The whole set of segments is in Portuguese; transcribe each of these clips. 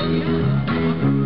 Vamos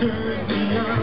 turn me on.